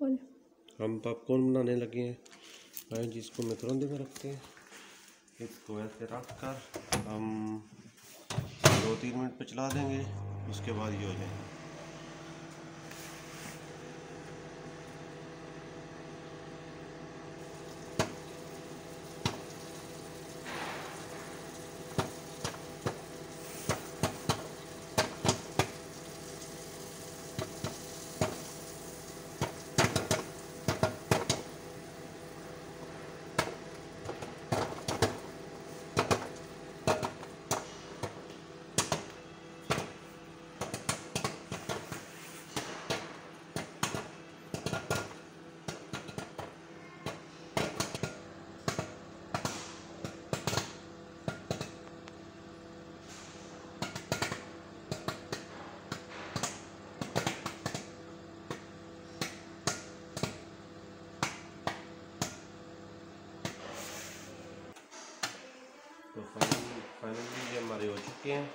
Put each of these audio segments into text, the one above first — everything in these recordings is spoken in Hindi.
हम पॉपकॉर्न बनाने लगे हैं। आए जिसको मैक्रोनी में रखते हैं। इसको ऐसे रख कर हम दो तीन मिनट पे चला देंगे, उसके बाद ये हो जाएगा। तो फाइनली फाइनली ये हमारे हो चुके हैं।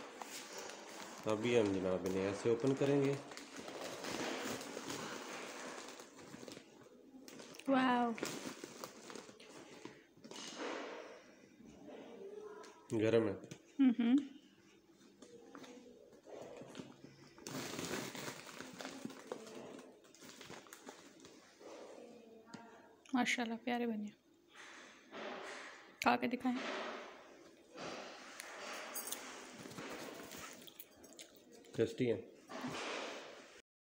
अभी हम जनाब इन्हें ऐसे ओपन करेंगे। गर्म है। हम्म माशाल्लाह प्यारे बने खा के दिखाएँ। है